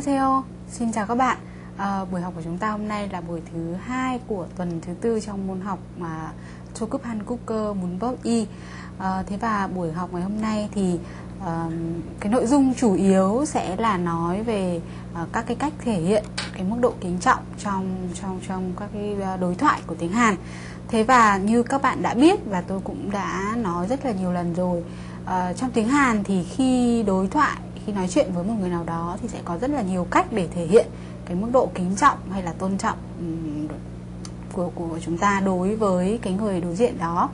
Annyeonghaseyo, xin chào các bạn. À, buổi học của chúng ta hôm nay là buổi thứ hai của tuần thứ tư trong môn học mà Chokup Hankook Munbok Y. À, thế và buổi học ngày hôm nay thì à, cái nội dung chủ yếu sẽ là nói về à, các cái cách thể hiện cái mức độ kính trọng trong trong trong các cái đối thoại của tiếng Hàn. Thế và như các bạn đã biết và tôi cũng đã nói rất là nhiều lần rồi, à, trong tiếng Hàn thì khi đối thoại khi nói chuyện với một người nào đó thì sẽ có rất là nhiều cách để thể hiện cái mức độ kính trọng hay là tôn trọng của của chúng ta đối với cái người đối diện đó.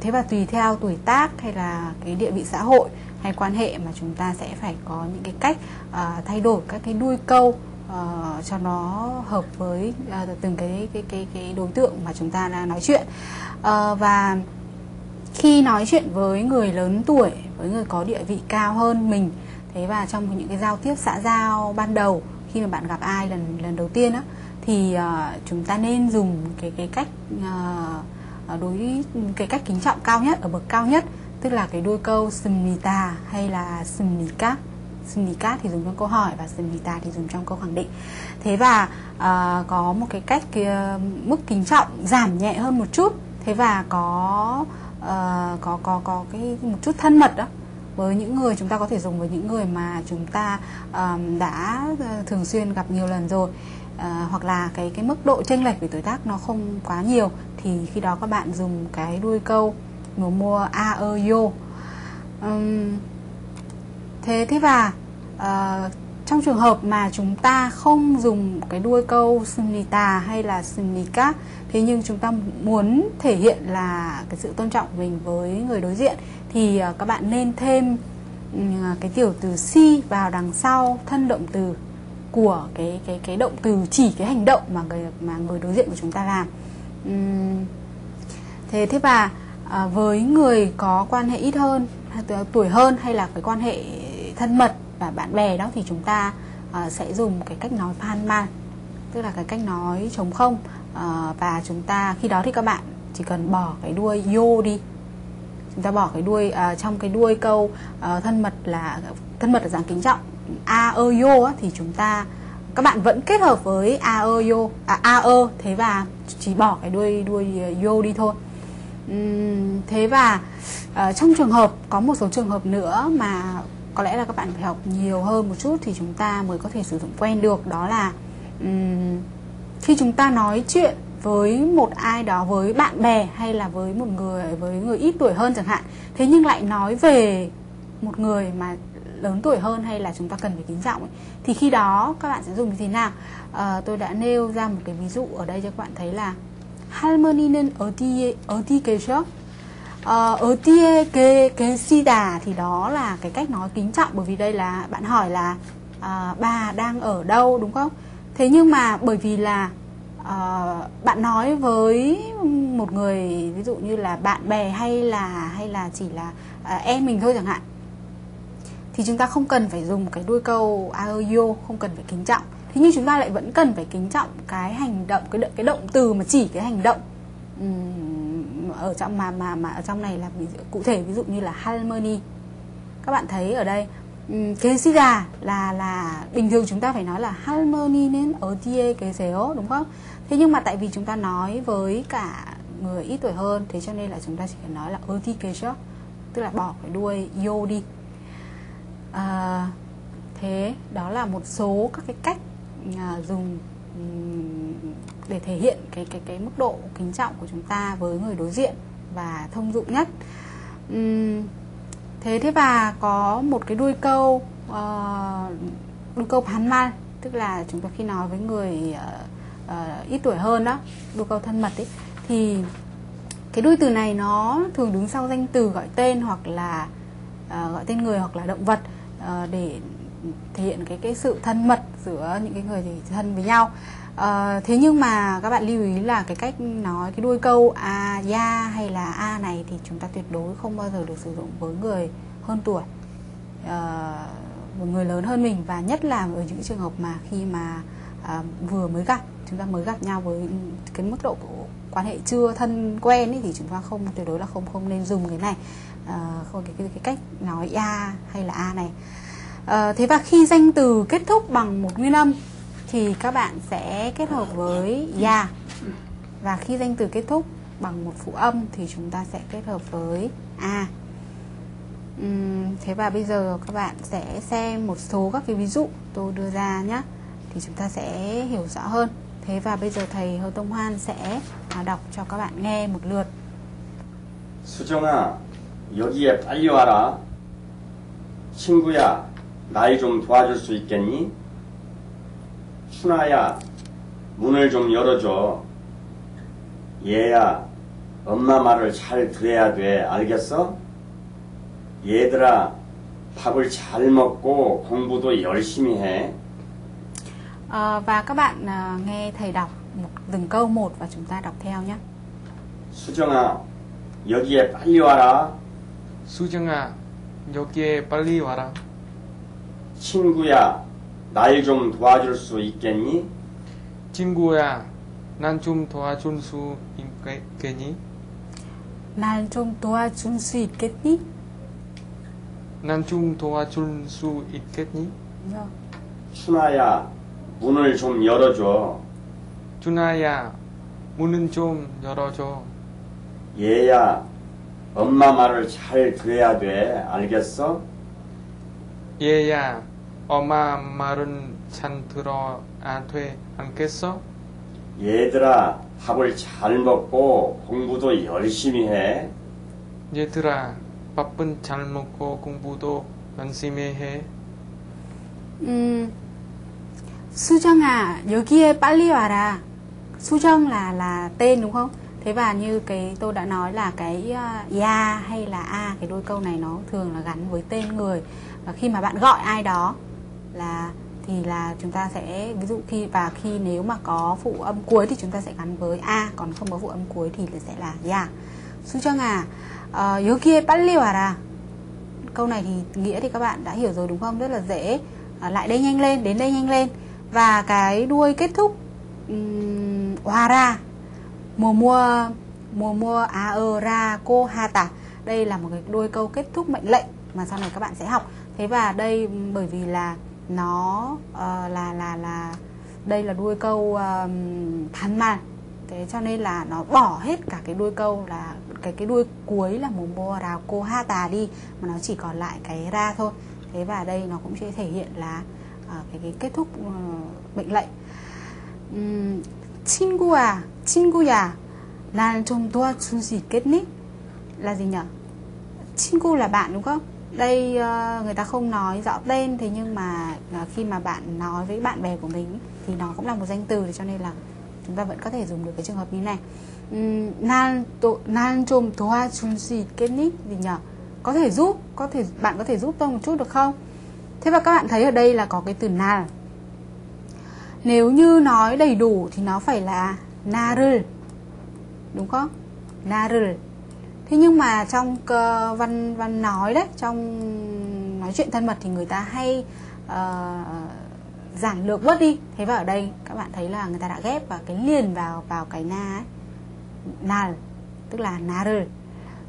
Thế và tùy theo tuổi tác hay là cái địa vị xã hội hay quan hệ mà chúng ta sẽ phải có những cái cách uh, thay đổi các cái đuôi câu uh, cho nó hợp với uh, từng cái cái cái cái đối tượng mà chúng ta đang nói chuyện. Uh, và khi nói chuyện với người lớn tuổi với người có địa vị cao hơn mình thế và trong những cái giao tiếp xã giao ban đầu khi mà bạn gặp ai lần lần đầu tiên á thì uh, chúng ta nên dùng cái cái cách uh, đối cái cách kính trọng cao nhất ở bậc cao nhất tức là cái đôi câu smita hay là smika smika thì dùng trong câu hỏi và smita thì dùng trong câu khẳng định. Thế và uh, có một cái cách uh, mức kính trọng giảm nhẹ hơn một chút. Thế và có uh, có có có cái một chút thân mật đó với những người chúng ta có thể dùng với những người mà chúng ta um, đã ờ, thường xuyên gặp nhiều lần rồi. Uh, hoặc là cái cái mức độ chênh lệch về tuổi tác nó không quá nhiều thì khi đó các bạn dùng cái đuôi câu mùa mua a ơ yo um, thế thế và uh, trong trường hợp mà chúng ta không dùng cái đuôi câu sunita hay là smika thế nhưng chúng ta muốn thể hiện là cái sự tôn trọng mình với người đối diện thì ờ, các bạn nên thêm ừ, cái tiểu từ si vào đằng sau, thân động từ của cái cái cái động từ chỉ, cái hành động mà người mà người đối diện của chúng ta làm. Thế thế và ờ, với người có quan hệ ít hơn tuổi hơn hay là cái quan hệ thân mật và bạn bè đó thì chúng ta ờ, sẽ dùng cái cách nói panman tức là cái cách nói trống không. Và chúng ta, khi đó thì các bạn chỉ cần bỏ cái đuôi yo đi chúng ta bỏ cái đuôi à, trong cái đuôi câu à, thân mật là thân mật là dạng kính trọng. A ơ yo thì chúng ta các bạn vẫn kết hợp với a ơ yo à, a ơ thế và chỉ bỏ cái đuôi đuôi à, yo đi thôi. Uhm, thế và à, trong trường hợp có một số trường hợp nữa mà có lẽ là các bạn phải học nhiều hơn một chút thì chúng ta mới có thể sử dụng quen được đó là um, khi chúng ta nói chuyện với một ai đó với bạn bè hay là với một người với người ít tuổi hơn chẳng hạn thế nhưng lại nói về một người mà lớn tuổi hơn hay là chúng ta cần phải kính trọng ấy, thì khi đó các bạn sẽ dùng như thế nào à, tôi đã nêu ra một cái ví dụ ở đây cho các bạn thấy là 할머니는 어디에 어디 계셔? Ờ, ở tia cái cái si đà thì đó là cái cách nói kính trọng bởi vì đây là bạn hỏi là à, bà đang ở đâu đúng không thế nhưng mà bởi vì là à, bạn nói với một người ví dụ như là bạn bè hay là hay là chỉ là à, em mình thôi chẳng hạn thì chúng ta không cần phải dùng cái đuôi câu aoyo không cần phải kính trọng. Thế nhưng chúng ta lại vẫn cần phải kính trọng cái hành động cái cái động từ mà chỉ cái hành động uhm, ở trong mà mà mà ở trong này là ví dụ, cụ thể ví dụ như là harmony. Các bạn thấy ở đây cái si là là bình thường chúng ta phải nói là harmony nên ở tia cái xéo đúng không? Thế nhưng mà tại vì chúng ta nói với cả người ít tuổi hơn thế cho nên là chúng ta chỉ cần nói là ở tia cái tức là bỏ cái đuôi yo đi. À, thế đó là một số các cái cách à, dùng để thể hiện cái cái cái mức độ kính trọng của chúng ta với người đối diện và thông dụng nhất. Uhm, thế thế và có một cái đuôi câu uh, đuôi câu phán man tức là chúng ta khi nói với người uh, uh, ít tuổi hơn đó đôi câu thân mật ấy thì cái đuôi từ này nó thường đứng sau danh từ gọi tên hoặc là uh, gọi tên người hoặc là động vật uh, để thể hiện cái cái sự thân mật giữa những cái người thì thân với nhau. À, thế nhưng mà các bạn lưu ý là cái cách nói cái đuôi câu a ya hay là a này thì chúng ta tuyệt đối không bao giờ được sử dụng với người hơn tuổi. À, một người lớn hơn mình và nhất là ở những trường hợp mà khi mà à, vừa mới gặp chúng ta mới gặp nhau với cái mức độ của quan hệ chưa thân quen ấy, thì chúng ta không tuyệt đối là không không nên dùng cái này. À, không cái, cái cái cách nói a hay là a này. À, thế và khi danh từ kết thúc bằng một nguyên âm thì các bạn sẽ kết hợp với ya. Và khi danh từ kết thúc bằng một phụ âm thì chúng ta sẽ kết hợp với a. Uhm, thế và bây giờ các bạn sẽ xem một số các cái ví dụ tôi đưa ra nhé thì chúng ta sẽ hiểu rõ hơn. Thế và bây giờ thầy Hơ Tông Hoan sẽ đọc cho các bạn nghe một lượt 수정아, 여기에 빨리 와라. 친구야, 날좀 도와줄 수 있겠니? 춘아야, 문을 좀 열어줘. 얘야, 엄마 말을 잘 들어야 돼. 알겠어? 얘들아, 밥을 잘 먹고 공부도 열심히 해. Ờ, và các bạn à, nghe thầy đọc một từng câu một và chúng ta đọc theo nhé 수정아, 여기에 빨리 와라. 수정아, 여기에 빨리 와라. 친구야, 날 좀 도와줄 수 있겠니? 친구야, 난 좀 도와줄 수 있겠니? 날 좀 도와줄 수 있겠니? 난 좀 도와줄 수 있겠니? Rồi. 춘아야, 문을 좀 열어줘. 준아야, 문은 좀 열어줘. 얘야, 엄마 말을 잘 들어야 돼. 알겠어? 얘야, 엄마 말은 잘 들어 안 돼, 않겠어? 얘들아, 밥을 잘 먹고 공부도 열심히 해. 얘들아, 밥은 잘 먹고 공부도 열심히 해. Ừm, Sujong 여기에 빨리 와라. Sujong là là tên đúng không? Thế và như cái tôi đã nói là cái uh, ya hay là a cái đôi câu này nó thường là gắn với tên người và khi mà bạn gọi ai đó là thì là chúng ta sẽ ví dụ khi và khi nếu mà có phụ âm cuối thì chúng ta sẽ gắn với a còn không có phụ âm cuối thì sẽ là ya. Sujong à, 여기에 빨리 와라. Câu này thì nghĩa thì các bạn đã hiểu rồi đúng không? Rất là dễ. À, lại đây nhanh lên, đến đây nhanh lên. Và cái đuôi kết thúc um, ra. Mùa mua mùa mua a ơ ra cô ha tả. Đây là một cái đuôi câu kết thúc mệnh lệnh mà sau này các bạn sẽ học. Thế và đây bởi vì là nó uh, là là là đây là đuôi câu um, thắn mà thế cho nên là nó bỏ hết cả cái đuôi câu là cái cái đuôi cuối là mùa mua rào cô ha tà đi mà nó chỉ còn lại cái ra thôi. Thế và đây nó cũng sẽ thể hiện là cái cái kết thúc ờ, mệnh lệnh 음, 친구야, 친구야, 날 좀 도와줄 수 있겠니? Là gì nhỉ? 친구 là bạn đúng không? Đây ờ, người ta không nói rõ tên thế nhưng mà ờ, khi mà bạn nói với bạn bè của mình thì nó cũng là một danh từ cho nên là chúng ta vẫn có thể dùng được cái trường hợp như này. Um, 난, 또, 난 좀 도와줄 수 있겠니? Gì nhỉ? Có thể giúp, có thể bạn có thể giúp tôi một chút được không? Thế và các bạn thấy ở đây là có cái từ na Nếu như nói đầy đủ thì nó phải là narl. Đúng không? Narl. Thế nhưng mà trong văn văn nói đấy, trong nói chuyện thân mật thì người ta hay ờ, uh, giản lược bớt đi. Thế và ở đây các bạn thấy là người ta đã ghép và cái liền vào vào cái na ấy. Nal, tức là narl.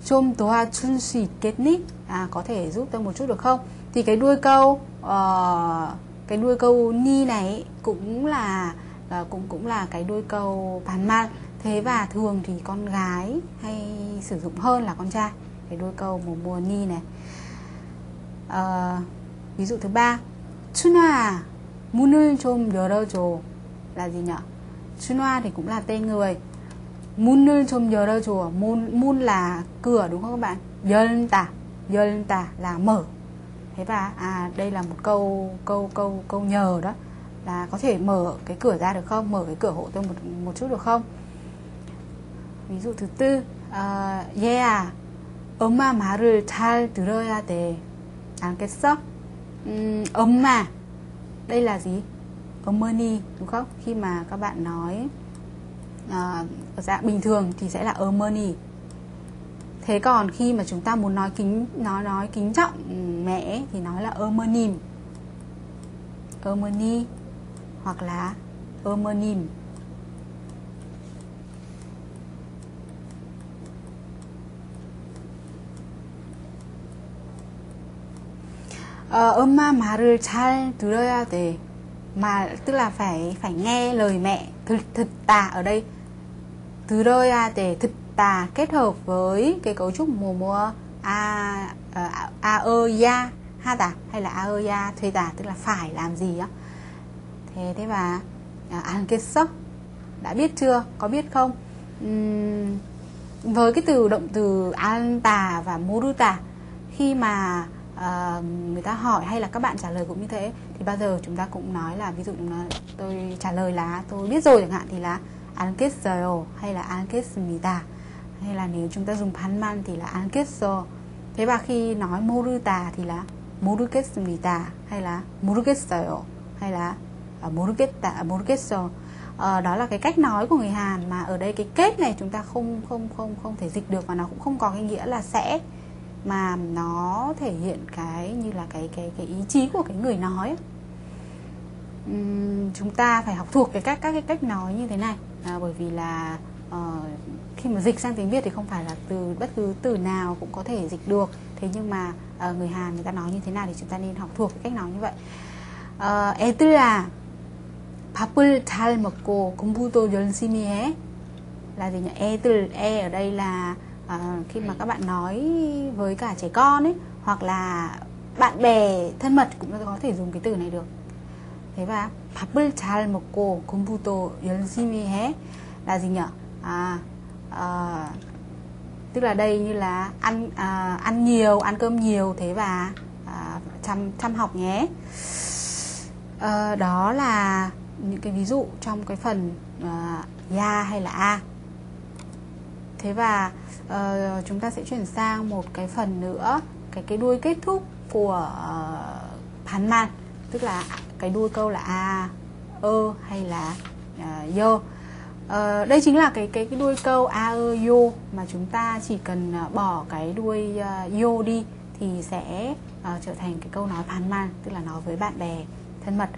Chôm toa chun si kết nít à, có thể giúp tôi một chút được không? thì cái đuôi câu ờ, cái đuôi câu ni này ấy cũng là ờ, cũng cũng là cái đuôi câu bàn man thế và thường thì con gái hay sử dụng hơn là con trai cái đuôi câu mùa mùa ni này Ờ, ví dụ thứ ba 춘아 문을 좀 열어줘 là gì nhỉ 춘아 thì cũng là tên người 문을 좀 열어줘 mun mun là cửa đúng không các bạn 열다 열다 là mở thế và à đây là một câu câu câu câu nhờ đó là có thể mở cái cửa ra được không mở cái cửa hộ tôi một một chút được không ví dụ thứ tư uh, yeah 엄마 말을 잘 들어야 돼 알겠어 um, 엄마 đây là gì 어머니 đúng không khi mà các bạn nói uh, ở dạng bình thường thì sẽ là 어머니 thế còn khi mà chúng ta muốn nói kính nó nói kính trọng mẹ thì nói là 어머님 어머니 hoặc là 어머님 Ờ, 엄마 말을 잘 들어야 돼. Mà tức là phải phải nghe lời mẹ. Thực thực tà ở đây 들어야 돼. thực tà kết hợp với cái cấu trúc mùa mùa ờ, a a ơ ya ha tà hay là a ơ ya thuê tà tức là phải làm gì á. Thế thế mà ăn à, kết sốc đã biết chưa? Có biết không? Uhm, với cái từ động từ an tà và moruta khi mà uh, người ta hỏi hay là các bạn trả lời cũng như thế thì bao giờ chúng ta cũng nói là ví dụ nói, tôi trả lời là tôi biết rồi chẳng hạn thì là an kết rồi hay là an kết mì tà hay là nếu chúng ta dùng 반만 thì là 알겠어 thế và khi nói moruta thì là 모르겠습니다 hay là 모르겠어요 hay là uh, 모르겠다 모르겠어 Ờ, đó là cái cách nói của người Hàn mà ở đây cái kết này chúng ta không không không không thể dịch được và nó cũng không có cái nghĩa là sẽ mà nó thể hiện cái như là cái cái cái ý chí của cái người nói ấy. Ừm, chúng ta phải học thuộc cái cách các cái cách nói như thế này à, bởi vì là ờ, khi mà dịch sang tiếng Việt thì không phải là từ bất cứ từ nào cũng có thể dịch được thế nhưng mà ờ, người Hàn người ta nói như thế nào thì chúng ta nên học thuộc cái cách nói như vậy ờ, 애들아 밥을 잘 먹고 공부도 열심히 해 là gì nhỉ 애들 e ở đây là à, khi mà các bạn nói với cả trẻ con ấy hoặc là bạn bè thân mật cũng có thể dùng cái từ này được thế và 밥을 잘 먹고 공부도 열심히 해 là gì nhỉ À, à, tức là đây như là ăn à, ăn nhiều ăn cơm nhiều thế và à, chăm chăm học nhé. À, đó là những cái ví dụ trong cái phần à, ya hay là a. Thế và ờ, chúng ta sẽ chuyển sang một cái phần nữa cái cái đuôi kết thúc của uh, man tức là cái đuôi câu là a ơ hay là uh, Ờ, đây chính là cái cái cái đuôi câu a ơ yo mà chúng ta chỉ cần uh, bỏ cái đuôi uh, yo đi thì sẽ uh, trở thành cái câu nói 반만 tức là nói với bạn bè thân mật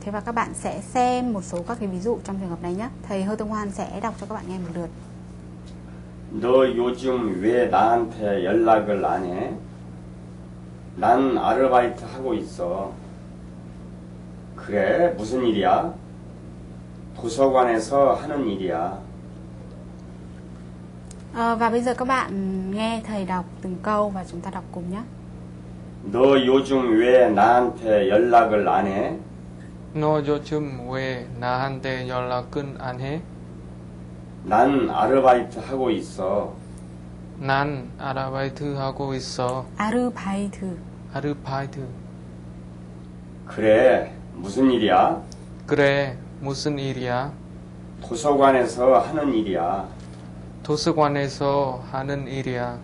Thế và các bạn sẽ xem một số các cái ví dụ trong trường hợp này nhé. Thầy Hơ Tông Hoan sẽ đọc cho các bạn nghe một lượt. 너 요즘 왜 나한테 연락을 안 해? 난 아르바이트 하고 있어. 그래, 무슨 일이야? 도서관에서 하는 일이야. Ờ, và bây giờ các bạn nghe thầy đọc từng câu và chúng ta đọc cùng nhé. 너 요즘 왜 나한테 연락을 안 해? 너 요즘 왜 나한테 연락은 안 해? 난 아르바이트 하고 있어. 난 아르바이트 하고 있어. 아르바이트. 아르바이트. 그래, 무슨 일이야? 그래, 무슨 일이야? 도서관에서 하는 일이야. 도서관에서 하는 일이야.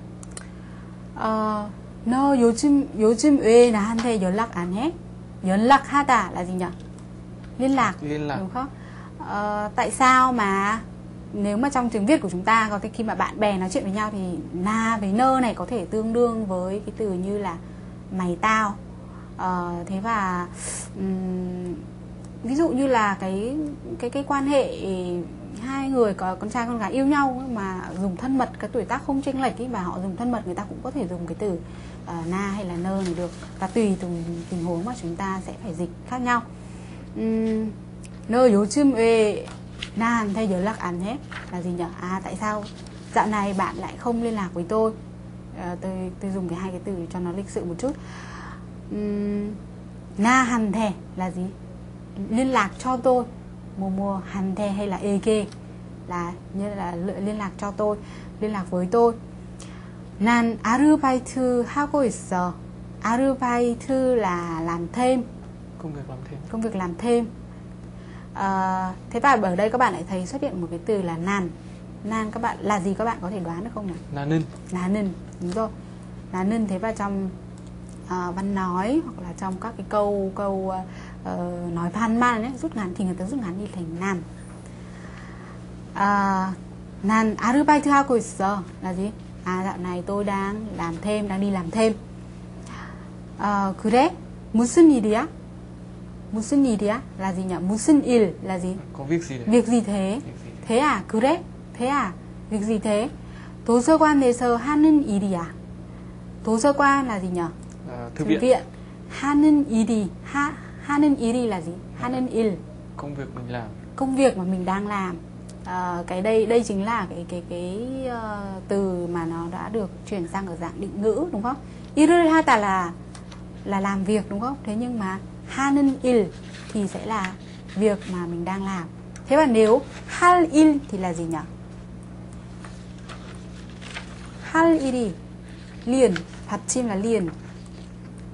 Ờ, 너 요즘 요즘 왜 나한테 연락 안 해? 연락하다 là gì nhỉ? Liên lạc. liên lạc. Đúng không? Ờ, tại sao mà nếu mà trong tiếng Việt của chúng ta có thể khi mà bạn bè nói chuyện với nhau thì na với nơ này có thể tương đương với cái từ như là mày tao. Ờ, thế và ừm, ví dụ như là cái cái cái quan hệ hai người có con trai con gái yêu nhau mà dùng thân mật cái tuổi tác không chênh lệch ấy mà họ dùng thân mật người ta cũng có thể dùng cái từ uh, na hay là nơ này được. Và tùy từng tình huống mà chúng ta sẽ phải dịch khác nhau. Nơ yếu chim ê nan thay giờ lạc ăn hết là gì nhở? À tại sao dạo này bạn lại không liên lạc với tôi? À, tôi tôi dùng cái hai cái từ cho nó lịch sự một chút. Na hằn thẻ là gì? Liên lạc cho tôi. Mùa mùa 한테 hay là ege là như là lựa- liên lạc cho tôi, liên lạc với tôi. 난 아르바이트 하고 있어. 아르바이트 là làm thêm công việc làm thêm. công việc làm thêm Ờ, thế và ở đây các bạn lại thấy xuất hiện một cái từ là nàn nan các bạn là gì các bạn có thể đoán được không nào 나는 나는 đúng rồi 나는 thế và trong ờ, văn nói hoặc là trong các cái câu câu ờ, ờ, nói phan man ấy rút ngắn thì người ta rút ngắn đi thành nan à, 난 아르바이트 하고 있어 là gì à dạo này tôi đang làm thêm đang đi làm thêm Ờ, 그래 무슨 일이야 무슨 일이야 là gì nhỉ 무슨 일 là gì có việc gì đấy? việc gì thế Việc gì? thế à 그래 thế à việc gì thế 도서관에서 하는 일이야 도서관 là gì nhỉ ờ, thư, thư viện viện 하는 일이 ha 하는 일이 là gì 하는 일 công việc mình làm công việc mà mình đang làm Ờ, cái đây đây chính là cái cái cái ờ, từ mà nó đã được chuyển sang ở dạng định ngữ đúng không 일을 하다 là là làm việc đúng không thế nhưng mà 하는 일 thì sẽ là việc mà mình đang làm thế và nếu 할 일 thì là gì nhỉ 할 일이 liền 받침 là liền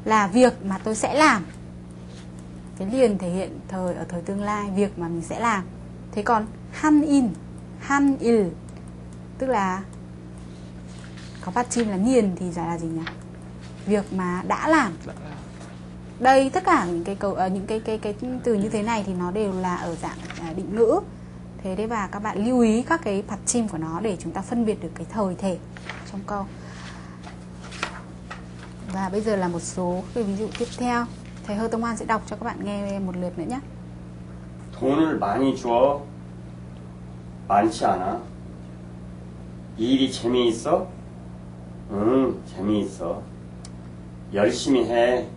là việc mà tôi sẽ làm cái liền thể hiện thời ở thời tương lai việc mà mình sẽ làm. Thế còn han in han il tức là có bắt chim là liền thì là gì nhỉ? Việc mà đã làm. Đã làm. đây tất cả những cái câu ờ, những cái cái cái từ như thế này thì nó đều là ở dạng à, định ngữ. Thế đấy và các bạn lưu ý các cái phạt chim của nó để chúng ta phân biệt được cái thời thể trong câu. Và bây giờ là một số cái ví dụ tiếp theo thầy Hơ Tông An sẽ đọc cho các bạn nghe một lượt nữa nhé 돈을 많이 줘? 많지 않아? 이 일이 재미있어? 응, 재미있어. 열심히 해.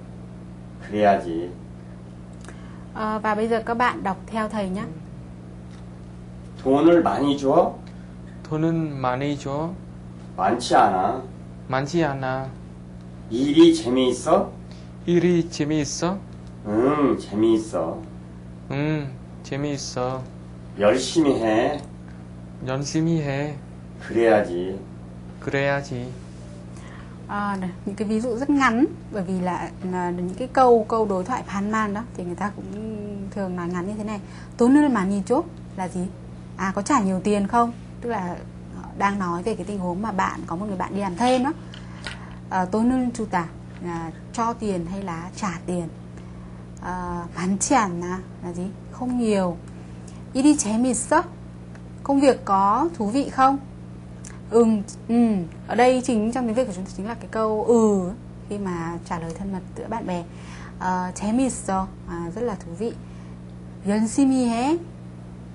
그래야지. Ờ, và bây giờ các bạn đọc theo thầy nhé 돈을 많이 줘? 돈은 많이 줘 많지 않아. 많지 않아 이 일이 재미있어? 일이 재미있어 응, 재미있어. 응 재미있어 열심히 해. 열심히 해 그래야지. 그래야지 À, này, những cái ví dụ rất ngắn bởi vì là, là những cái câu câu đối thoại phán man đó thì người ta cũng thường nói ngắn như thế này tốn nơi mà nhìn chốt là gì à có trả nhiều tiền không tức là họ đang nói về cái tình huống mà bạn có một người bạn đi làm thêm đó à, tốn nơi chủ tả là cho tiền hay là trả tiền à, bán chản là là gì không nhiều đi đi chém mịt công việc có thú vị không ừ, ừ ở đây chính trong tiếng việt của chúng ta chính là cái câu ừ khi mà trả lời thân mật giữa bạn bè uh, 재밌어 à, rất là thú vị 열심히 해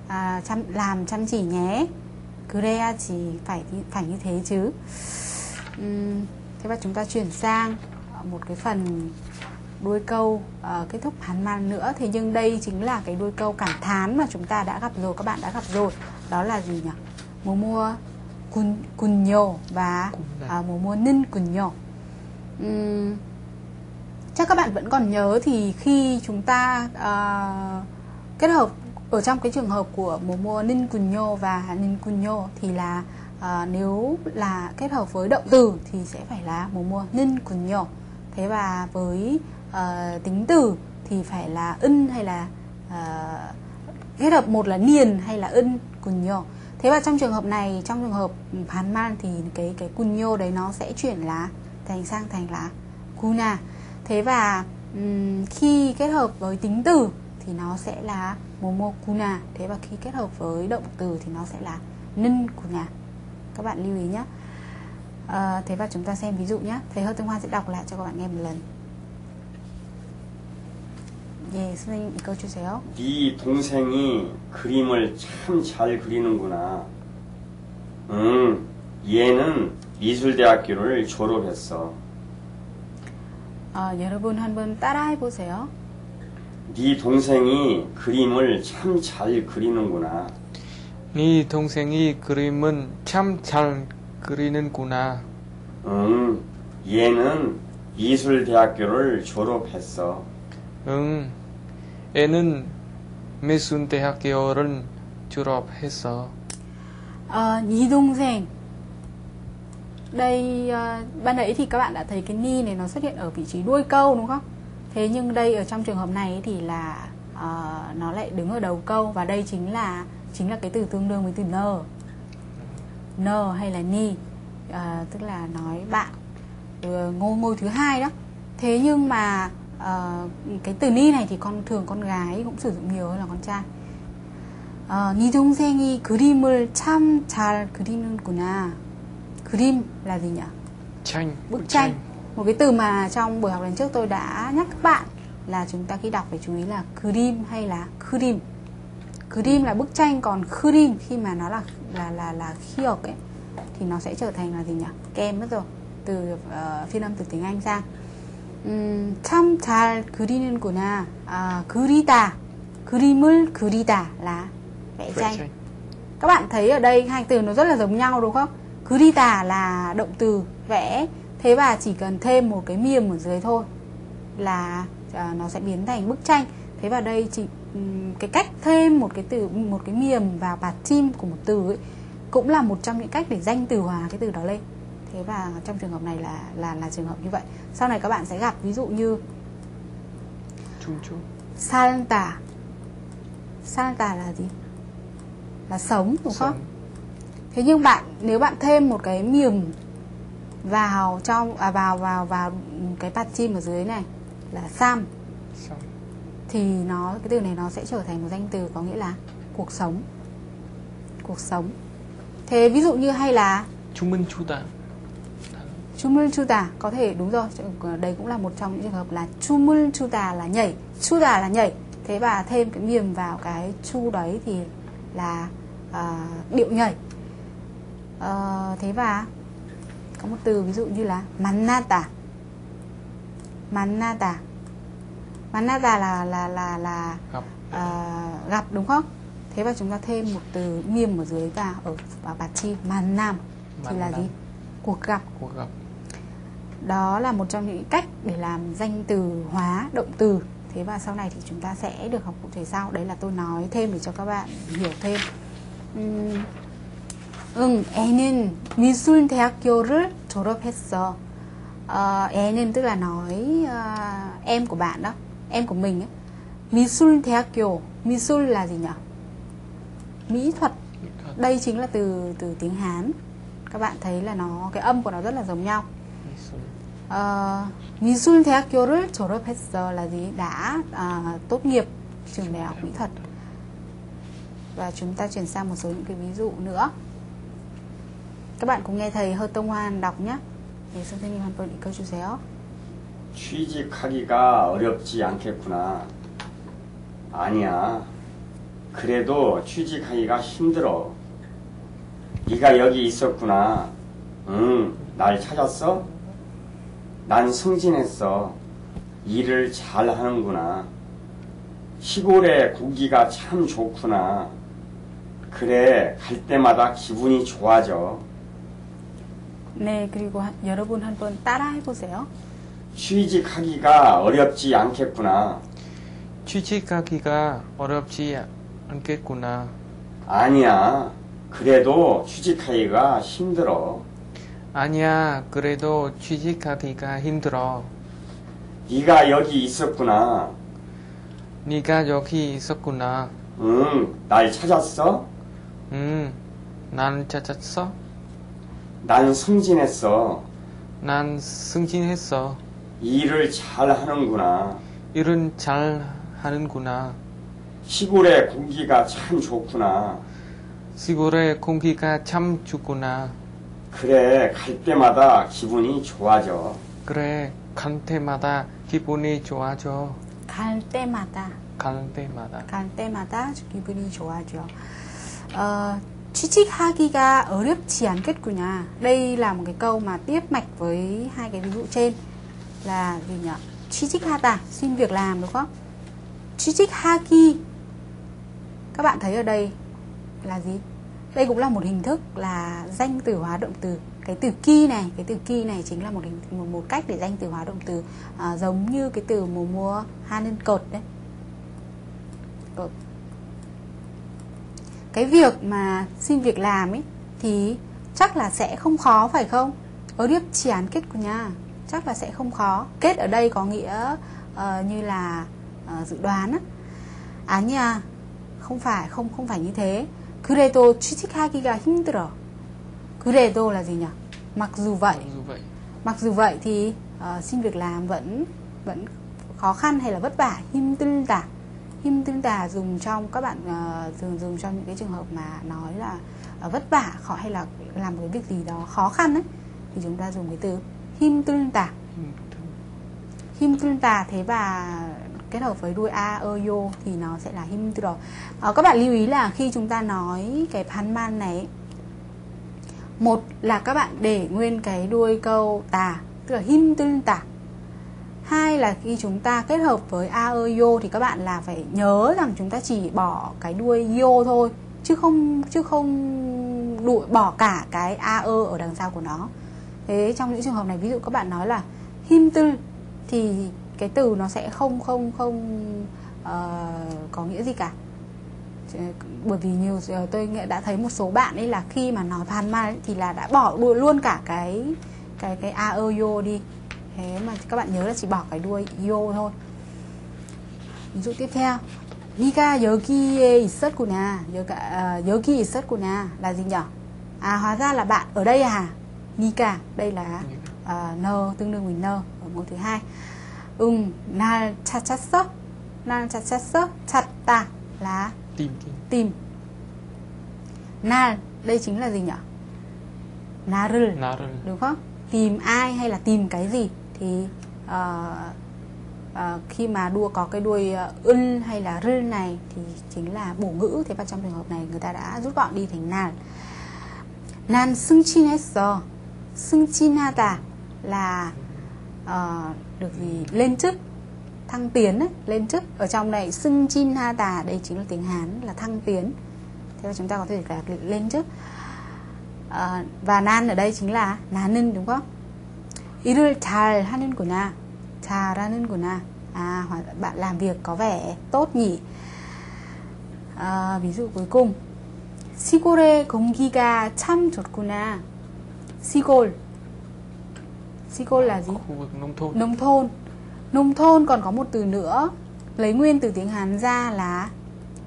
à, chăm làm chăm chỉ nhé 그래야지 phải phải như thế chứ Ừm, thế và chúng ta chuyển sang một cái phần đuôi câu ờ, kết thúc hàn man nữa. Thế nhưng đây chính là cái đuôi câu cảm thán mà chúng ta đã gặp rồi các bạn đã gặp rồi. Đó là gì nhỉ? Mùa mua cun cunyo và Cunyo. à, mùa mua nin cunyo Ừm, chắc các bạn vẫn còn nhớ thì khi chúng ta ờ, kết hợp ở trong cái trường hợp của mùa mua nin cunyo và nin cunyo thì là ờ, nếu là kết hợp với động từ thì sẽ phải là mùa mua nin cunyo thế và với uh, tính từ thì phải là ân hay là uh, kết hợp một là niền hay là ân cunyo thế và trong trường hợp này trong trường hợp phán man thì cái cái cunyo đấy nó sẽ chuyển là thành sang thành là kuna. Thế và um, khi kết hợp với tính từ thì nó sẽ là momo thế và khi kết hợp với động từ thì nó sẽ là nân kuna. Các bạn lưu ý nhé. Ờ, thế và chúng ta xem ví dụ nhé thầy Hơ Tương Hoa sẽ đọc lại cho các bạn nghe một lần 예, 선생님 읽어주세요. 네 동생이 그림을 참 잘 그리는구나. 응, 얘는 미술대학교를 졸업했어. 어, 여러분 한번 따라해 보세요. 네 동생이 그림을 참 잘 그리는구나. 네 동생이 그림은 참 잘 그리는구나 응, 얘는 미술대학교를 졸업했어. 응 애는 미술대학교를 졸업했어 Ờ, nhí đông rèn đây ờ, ban nãy thì các bạn đã thấy cái ni này nó xuất hiện ở vị trí đuôi câu đúng không thế nhưng đây ở trong trường hợp này thì là ờ, nó lại đứng ở đầu câu và đây chính là chính là cái từ tương đương với từ n n hay là ni Ờ, tức là nói bạn ừ, ngôi ngôi thứ hai đó thế nhưng mà ờ, cái từ ni này thì con thường con gái cũng sử dụng nhiều hơn là con trai 어, 네 동생이 그림을 참 잘 그리는구나. 그림 là gì nhỉ? tranh Bức tranh. Một cái từ mà trong buổi học lần trước tôi đã nhắc các bạn là chúng ta khi đọc phải chú ý là 그림 hay là 그림. 그림 là bức tranh còn 그림 khi mà nó là là là là khiok ấy thì nó sẽ trở thành là gì nhỉ? Kem mất rồi. Từ uh, phiên âm từ tiếng Anh sang. 음, 참 잘 그리는구나. 아, 그리다. 그림을 그리다 là vẽ vẽ tranh. tranh Các bạn thấy ở đây hai từ nó rất là giống nhau đúng không? Kırita là động từ vẽ. Thế và chỉ cần thêm một cái miềm ở dưới thôi là à, nó sẽ biến thành bức tranh. Thế và đây chỉ ừm, cái cách thêm một cái từ một cái miềm vào bạt chim của một từ ấy cũng là một trong những cách để danh từ hóa cái từ đó lên. Thế và trong trường hợp này là là là trường hợp như vậy. Sau này các bạn sẽ gặp ví dụ như 춤추 Santa. Santa là gì? Là sống đúng không? sống Thế nhưng bạn nếu bạn thêm một cái miềm vào trong à vào vào vào cái bát chim ở dưới này là sam sống thì nó cái từ này nó sẽ trở thành một danh từ có nghĩa là cuộc sống. Cuộc sống. Thế ví dụ như hay là chúng minh chu tả chúng minh chu tả có thể đúng rồi đây cũng là một trong những trường hợp là chúng minh chu tả là nhảy chu tả là nhảy. Thế và thêm cái miềm vào cái chu đấy thì là uh, điệu nhảy. Uh, thế và có một từ ví dụ như là manata manata manata là là là là gặp à, gặp đúng không thế và chúng ta thêm một từ miềm ở dưới vào ở vào bạt chi manam thì là Mannam. gì cuộc gặp cuộc gặp đó là một trong những cách để làm danh từ hóa động từ thế và sau này thì chúng ta sẽ được học cụ thể sau đấy là tôi nói thêm để cho các bạn hiểu thêm 음, 응, 애는 미술대학교를 졸업했어. Ờ, 애는 tức là nói ờ, em của bạn đó, em của mình ấy. 미술대학교, 미술 là gì nhỉ? Mỹ thuật. mỹ thuật Đây chính là từ từ tiếng Hán. Các bạn thấy là nó cái âm của nó rất là giống nhau. 미술 Ờ, 미술대학교를 졸업했어 là gì? Đã à, tốt nghiệp trường đại học mỹ thuật. Và chúng ta chuyển sang một số những cái ví dụ nữa. Các bạn cùng nghe thầy Hơ Tông Hoan đọc nhé. 네, 선생님 한번 읽어주세요. 취직하기가 어렵지 않겠구나. 아니야. 그래도 취직하기가 힘들어. 네가 여기 있었구나. 응, 날 찾았어? 난 승진했어. 일을 잘 하는구나. 시골의 고기가 참 좋구나. 그래, 갈 때마다 기분이 좋아져. 네, 그리고 한- 여러분 한번 따라 해 보세요. 취직하기가 어렵지 않겠구나. 취직하기가 어렵지 않겠구나 아니야. 그래도 취직하기가 힘들어. 아니야 그래도 취직하기가 힘들어 네가 여기 있었구나. 네가 여기 있었구나 응, 날 찾았어? 음난 찾았어 난 승진했어. 난 승진했어 일을 잘 하는구나. 일은 잘 하는구나 시골의 공기가 참 좋구나. 시골의 공기가 참 좋구나 그래, 갈 때마다 기분이 좋아져. 그래 갈 때마다 기분이 좋아져 갈 때마다 갈 때마다 갈 때마다 기분이 좋아져. Ờ, 취직하기가 어렵지 않겠구나. Đây là một cái câu mà tiếp mạch với hai cái ví dụ trên là gì nhỉ? Chichikata, xin việc làm đúng không? Chichikaki. Các bạn thấy ở đây là gì? Đây cũng là một hình thức là danh từ hóa động từ. Cái từ ki này, cái từ ki này chính là một hình, một, một cách để danh từ hóa động từ à, giống như cái từ mùa mua hanen cột đấy. Cột. Cái việc mà xin việc làm ấy thì chắc là sẽ không khó phải không? ở điếp chỉ án kết của nhà chắc là sẽ không khó. Kết ở đây có nghĩa ờ, như là ờ, dự đoán á. À nha, không phải không không phải như thế. 그래도 취직하기가 힘들어. 그래도 là gì nhỉ? Mặc dù vậy, dù vậy mặc dù vậy thì ờ, xin việc làm vẫn vẫn khó khăn hay là vất vả 힘들다 힘들다 dùng trong các bạn ờ, dùng dùng trong những cái trường hợp mà nói là ờ, vất vả khó hay là làm một cái việc gì đó khó khăn ấy thì chúng ta dùng cái từ Himtunta Himtunta thế và kết hợp với đuôi a ơ yo thì nó sẽ là himtro à, ờ, các bạn lưu ý là khi chúng ta nói cái panman này một là các bạn để nguyên cái đuôi câu tà tức là him tương tà hai là khi chúng ta kết hợp với a ơ yo thì các bạn là phải nhớ rằng chúng ta chỉ bỏ cái đuôi yo thôi chứ không chứ không đuổi bỏ cả cái a ơ ở đằng sau của nó thế trong những trường hợp này ví dụ các bạn nói là him tư thì cái từ nó sẽ không không không uh, có nghĩa gì cả. Bởi vì nhiều ờ, tôi đã thấy một số bạn ấy là khi mà nói panma thì là đã bỏ đuôi luôn cả cái cái cái a ơ yo đi. Thế mà các bạn nhớ là chỉ bỏ cái đuôi yo thôi. Ví dụ tiếp theo. Nika yoki isat kuna yoki isat kuna là gì nhỉ à hóa ra là bạn ở đây à? nghi cả đây là ờ, uh, no tương đương với nơ ở mẫu thứ hai. Ung na cha cha sơ. Na cha cha sơ chặt ta là tìm tìm. Na đây chính là gì nhỉ rư. Đúng không? Tìm ai hay là tìm cái gì? Thì uh, uh, khi mà đua có cái đuôi uh, hay là rư này thì chính là bổ ngữ. Thế và trong trường hợp này người ta đã rút gọn đi thành nan nan sưng chi so 어. 승진하다 là uh, được gì lên chức thăng tiến ấy, lên chức ở trong này sưng chin ha tà đây chính là tiếng hán là thăng tiến thế là chúng ta có thể cả lên chức à, và nan ở đây chính là 나는 đúng không 일을 잘 하는구나 잘하는구나 à bạn làm việc có vẻ tốt nhỉ à, ví dụ cuối cùng 시골의 공기가 참 좋구나 Seacoal Seacoal là gì? Khu vực nông thôn. Nông thôn. Nông thôn còn có một từ nữa. Lấy nguyên từ tiếng hán ra là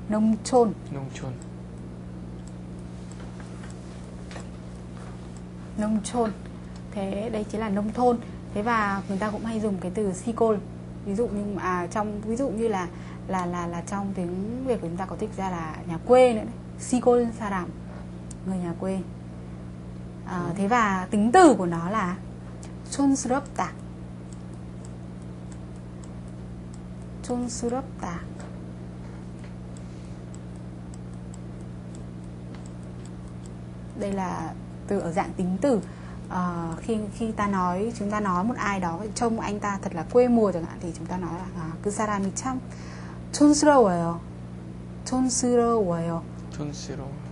Nông chôn. Nông chôn. Nông chôn. Thế đây chính là nông thôn. Thế và người ta cũng hay dùng cái từ Seacoal Ví dụ như à, trong ví dụ như là là là là trong tiếng Việt của chúng ta có thích ra là nhà quê nữa Seacoal Saram Người nhà quê à, thế và tính từ của nó là 촌스럽다 촌스럽다 đây là từ ở dạng tính từ à, khi khi ta nói chúng ta nói một ai đó trông anh ta thật là quê mùa chẳng hạn thì chúng ta nói là à, 그 사람이 참 촌스러워요 촌스러워요 촌스러워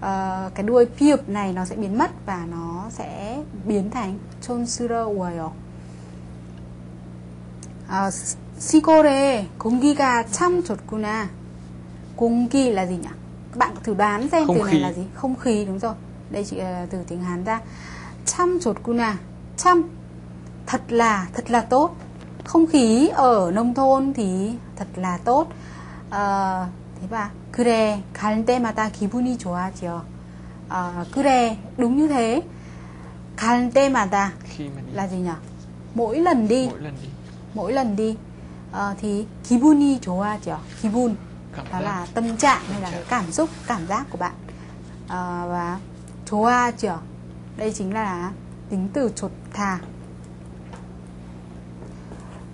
Ờ, cái đuôi piệp này nó sẽ biến mất và nó sẽ biến thành 촌스러워요. 아, 시골에 공기가 참 좋구나. 공기 là gì nhỉ? Các bạn thử đoán xem Không từ này khí. là gì? Không khí đúng rồi. Đây chỉ là từ tiếng Hán ra. 참 좋구나. 참 thật là thật là tốt. Không khí ở nông thôn thì thật là tốt. Ờ, thế và 그래 갈 때마다 기분이 좋아져. 어, 그래 đúng như thế. 갈 때마다 khi mà đi là gì nhỉ? Mỗi lần đi, mỗi lần đi mỗi lần đi ờ, thì 기분이 좋아져. 기분 cảm đó giác là tâm trạng hay là cái cảm xúc, cảm giác của bạn. Ờ, và 좋아져 đây chính là tính từ chột thà.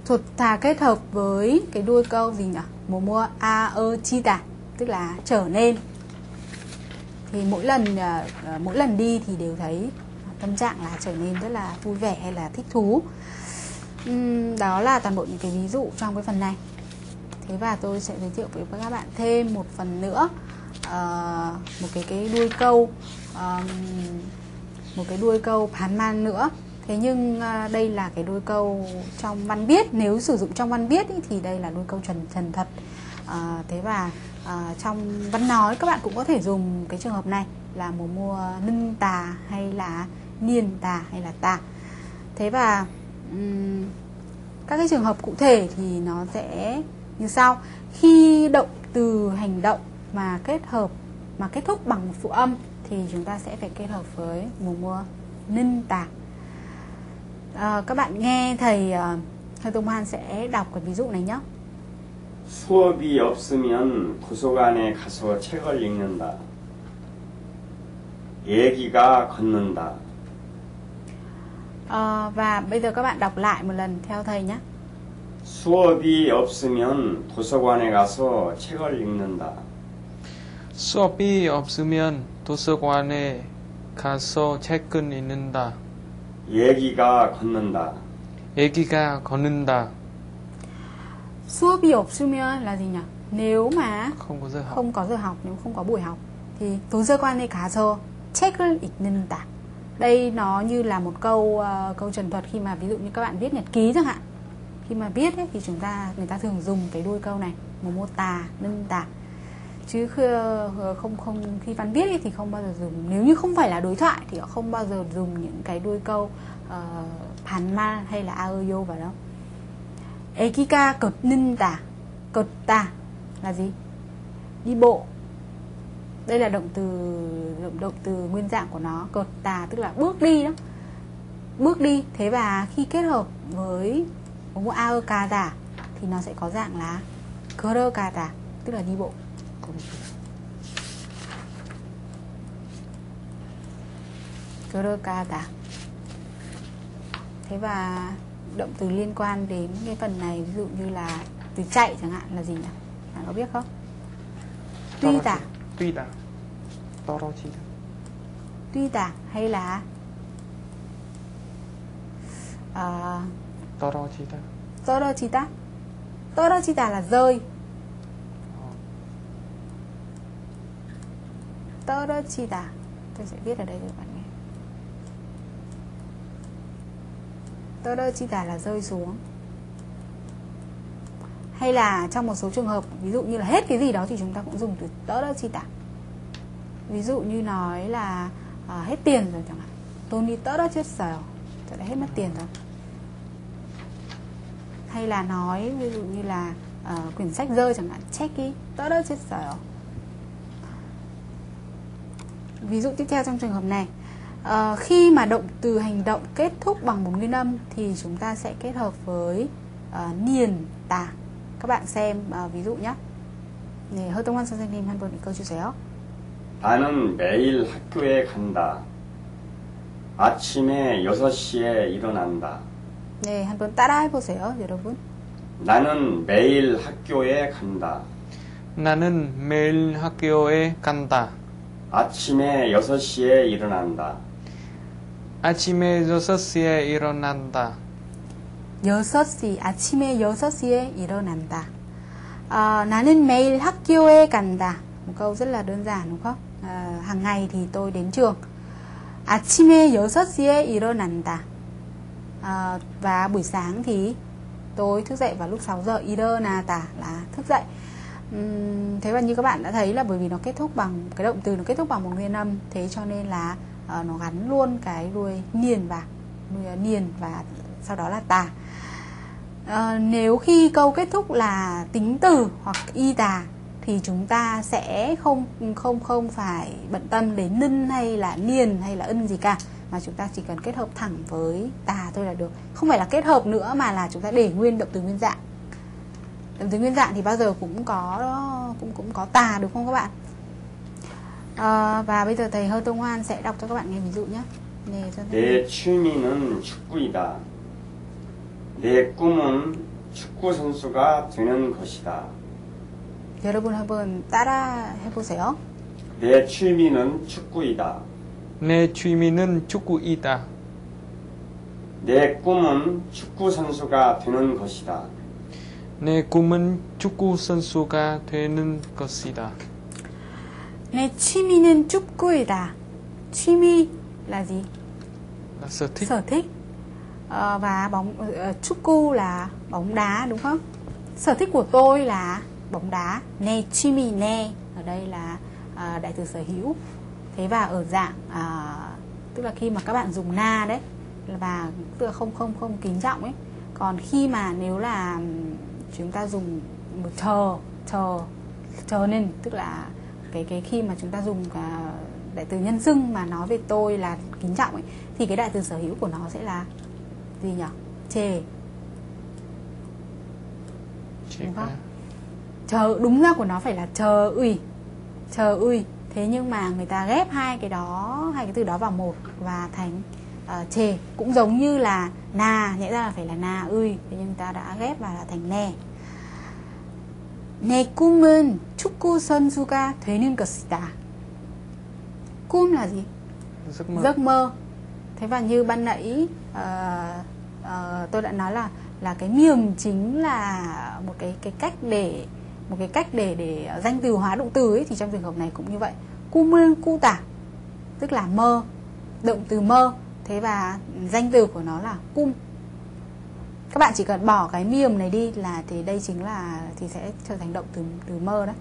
Chột thà kết hợp với cái đuôi câu gì nhỉ? Mùa mua a ơ chi tà tức là trở nên. Thì mỗi lần ờ, ờ, mỗi lần đi thì đều thấy tâm trạng là trở nên rất là vui vẻ hay là thích thú. Đó là toàn bộ những cái ví dụ trong cái phần này. Thế và tôi sẽ giới thiệu với các bạn thêm một phần nữa ờ, một cái cái đuôi câu một cái đuôi câu phán man nữa. Thế nhưng đây là cái đuôi câu trong văn viết. Nếu sử dụng trong văn viết ý, thì đây là đuôi câu trần trần thật. Thế và à, trong văn nói các bạn cũng có thể dùng cái trường hợp này là mùa mua nâng tà hay là niên tà hay là tà. Thế và um, các cái trường hợp cụ thể thì nó sẽ như sau. Khi động từ hành động mà kết hợp mà kết thúc bằng một phụ âm thì chúng ta sẽ phải kết hợp với mùa mua nâng tà. À, các bạn nghe thầy uh, thầy Tùng Hoan sẽ đọc cái ví dụ này nhé 수업이 없으면 도서관에 가서 책을 읽는다. 얘기가 걷는다. Ờ, và bây giờ các bạn đọc lại một lần theo thầy nhé. 수업이 없으면 도서관에 가서 책을 읽는다. 수업이 없으면 도서관에 가서 책을 읽는다 얘기가 걷는다. 애기가 걷는다. 수업이 없으면 là gì nhỉ nếu mà không có giờ học. không có giờ học nếu không có buổi học thì 도서관에 가서 책을 읽는다 đây nó như là một câu ờ, câu trần thuật khi mà ví dụ như các bạn viết nhật ký chẳng hạn khi mà viết ấy, thì chúng ta người ta thường dùng cái đuôi câu này một mô tà nâng tà chứ khư- không không khi văn viết ấy thì không bao giờ dùng nếu như không phải là đối thoại thì họ không bao giờ dùng những cái đuôi câu uh, 반말 hay là aoyo vào đó Ekika cột ninh tà. Cột tà là gì? Đi bộ. Đây là động từ động, động từ nguyên dạng của nó. Cột tà tức là bước đi đó. Bước đi. Thế và khi kết hợp với Ống ao ca tà Thì nó sẽ có dạng là Koro ca tà Tức là đi bộ. Koro ca tà Thế và động từ liên quan đến cái phần này ví dụ như là từ chạy chẳng hạn là gì nhỉ? Bạn có biết không? Tuy tả. tuy tả. Torochi tuy tả hay là ờ, uh, torochita torochita torochita là rơi. Ờ. Torochita tôi sẽ viết ở đây cho tơ đơ chi tả là rơi xuống. Hay là trong một số trường hợp ví dụ như là hết cái gì đó thì chúng ta cũng dùng từ tơ đơ chi tả. Ví dụ như nói là à, hết tiền rồi chẳng hạn. Tôi đi tớ đơ chết giờ tôi đã hết mất tiền rồi. Hay là nói ví dụ như là à, quyển sách rơi chẳng hạn check đi tớ đơ chết giờ ví dụ tiếp theo trong trường hợp này ờ, khi mà động từ hành động kết thúc bằng một nguyên âm thì chúng ta sẽ kết hợp với uh, niền tả các bạn xem ờ, ví dụ nhé 네, 허동환 선생님 한번 읽어주세요. 나는 매일 학교에 간다. 아침에 6시에 일어난다. 네, 한번 따라해 보세요, 여러분. 나는 매일 학교에 간다. 나는 매일 학교에 간다. 아침에 6시에 일어난다. 아침에 6시에 일어난다. 6시, 아침에 6시에 일어난다. Ờ, 나는 매일 학교에 간다. Một câu rất là đơn giản đúng không? Ờ, hàng ngày thì tôi đến trường. 아침에 6시에 일어난다. Ờ, và buổi sáng thì tôi thức dậy vào lúc 6 giờ. 일어나다 là thức dậy. Ừm, thế và như các bạn đã thấy là bởi vì nó kết thúc bằng cái động từ nó kết thúc bằng một nguyên âm, thế cho nên là à, nó gắn luôn cái đuôi niền vào, đuôi ờ, niền và sau đó là tà. à, nếu khi câu kết thúc là tính từ hoặc y tà thì chúng ta sẽ không không không phải bận tâm đến nân hay là niền hay là ân gì cả mà chúng ta chỉ cần kết hợp thẳng với tà thôi là được. Không phải là kết hợp nữa mà là chúng ta để nguyên động từ nguyên dạng. Động từ nguyên dạng thì bao giờ cũng có cũng cũng có tà đúng không các bạn? Ờ, và bây giờ thầy Hơ Tông Hoan sẽ đọc cho các bạn nghe ví dụ nhé Nè, cho thầy. 내 취미는 축구이다. 내 꿈은 축구 선수가 되는 것이다. 여러분 한번 따라 해보세요. 내 취미는 축구이다. 내 취미는 축구이다. 내 꿈은 축구 선수가 되는 것이다. 내 꿈은 축구 선수가 되는 것이다. 내 취미는 축구이다. 취미 là gì? Là sở thích. Sở thích. Ờ, và bóng ờ, 축구 là bóng đá đúng không? Sở thích của tôi là bóng đá. 내 취미 내 ở đây là ờ, đại từ sở hữu. Thế và ở dạng ờ, tức là khi mà các bạn dùng na đấy và tức là không không không kính trọng ấy. Còn khi mà nếu là ừm, chúng ta dùng một chờ chờ chờ nên tức là cái cái khi mà chúng ta dùng cả đại từ nhân xưng mà nói về tôi là kính trọng ấy thì cái đại từ sở hữu của nó sẽ là gì nhỉ? Chê Đúng không? có chờ đúng ra của nó phải là chờ ủy chờ ủy thế nhưng mà người ta ghép hai cái đó hai cái từ đó vào một và thành uh, chê cũng giống như là na nhẽ ra là phải là na ươi thế nhưng ta đã ghép vào là thành nè 내 꿈은 축구 선수가 되는 것이다. 꿈 là gì? giấc mơ. giấc mơ thế và như ban nãy ờ, ờ, tôi đã nói là là cái miềm chính là một cái cái cách để một cái cách để để danh từ hóa động từ ấy thì trong trường hợp này cũng như vậy cu mương cu tả tức là mơ động từ mơ thế và danh từ của nó là cung các bạn chỉ cần bỏ cái medium này đi là thì đây chính là thì sẽ trở thành động từ từ mơ đó.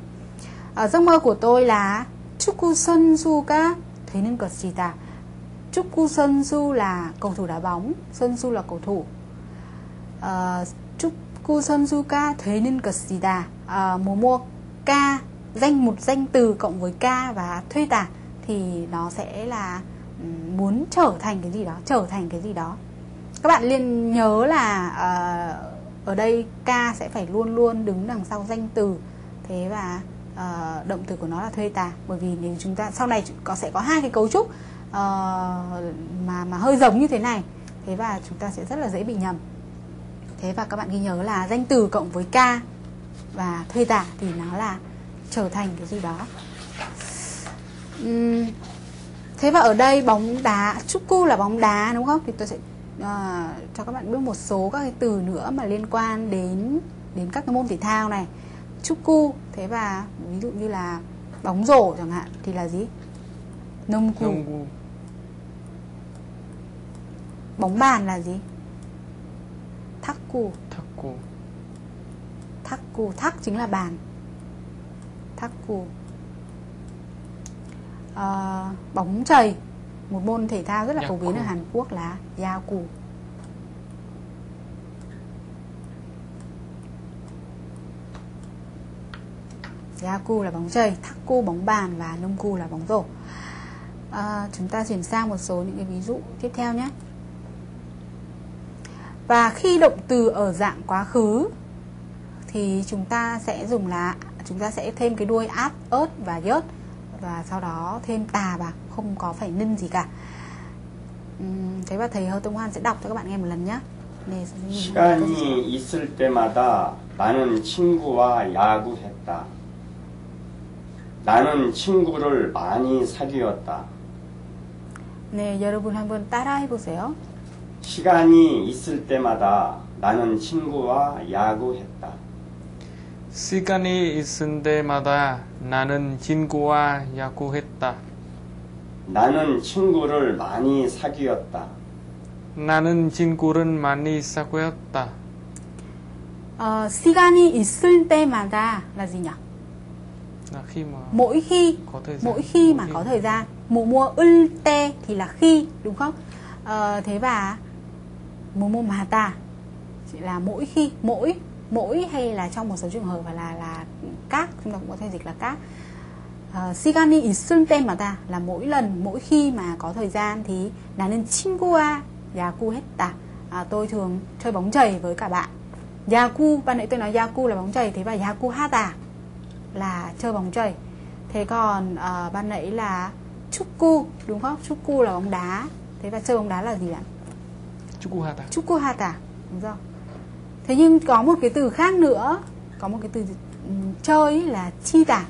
Ở giấc mơ của tôi là chúc cu sân chukusun suka thế nên cờ chúc cu chukusun su là cầu thủ đá bóng sun su là cầu thủ. Ờ, chúc uh, chukusun suka thế nên cờ chỉ tả uh, ờ, mùa mua ca danh một danh từ cộng với ca và thuê tả thì nó sẽ là ừ, muốn trở thành cái gì đó trở thành cái gì đó. Các bạn liên nhớ là uh, ở đây ca sẽ phải luôn luôn đứng đằng sau danh từ. Thế và uh, động từ của nó là thuê tà. Bởi vì nếu chúng ta sau này có sẽ có hai cái cấu trúc uh, mà mà hơi giống như thế này. Thế và chúng ta sẽ rất là dễ bị nhầm. Thế và các bạn ghi nhớ là danh từ cộng với ca và thuê tả thì nó là trở thành cái gì đó. Uhm, thế và ở đây bóng đá chúc cu là bóng đá đúng không? Thì tôi sẽ à, cho các bạn biết một số các cái từ nữa mà liên quan đến đến các cái môn thể thao này. Chúc cu thế và ví dụ như là bóng rổ chẳng hạn thì là gì? Nông cu. Bóng bàn là gì? Thắc cu. Thắc cu. Thắc cu. Thắc chính là bàn. Thắc cu. À, bóng chày một môn thể thao rất là phổ biến ở. Hàn Quốc là yaku. Yaku là bóng chày thakku bóng bàn và nongku là bóng rổ. Ờ, chúng ta chuyển sang một số những cái ví dụ tiếp theo nhé. Và khi động từ ở dạng quá khứ thì chúng ta sẽ dùng là chúng ta sẽ thêm cái đuôi át ớt và yớt và sau đó thêm tà vào không có phải nâng gì cả Ừm, thế và thầy Hơ Tông Hoan sẽ đọc cho các bạn nghe một lần nhé 네. 시간이 있을 때마다 나는 친구와 야구했다. 나는 친구를 많이 사귀었다. 네, 여러분 한번 따라해 보세요. 시간이 있을 때마다 나는 친구와 야구했다. 시간이 있을 때마다 나는 친구와 야구했다. 나는 친구를 많이 사귀었다. 나는 친구를 많이 사귀었다. Ờ, 시간이 있을 때마다 là gì nhỉ? Là khi mà Mỗi khi có thời gian. mỗi khi mà có thời gian mùa mua ul te thì là khi đúng không Ờ, thế và mùa mua mà ta chỉ là mỗi khi mỗi mỗi hay là trong một số trường hợp là là các chúng ta cũng có thể dịch là các uh, 시간이 있을 때마다 là mỗi lần mỗi khi mà có thời gian thì 나는 친구와 야구했다 à, tôi thường chơi bóng chày với cả bạn 야구 ban nãy tôi nói yaku là bóng chày thế và yakuhata là chơi bóng chày thế còn ờ, ban nãy là 축구 đúng không 축구 là bóng đá thế và chơi bóng đá là gì bạn 축구하다. 축구하다 đúng rồi thế nhưng có một cái từ khác nữa có một cái từ ừm, chơi ấy là chi tả